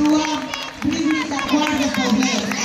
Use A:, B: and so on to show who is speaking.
A: actúa 3 metacuartos.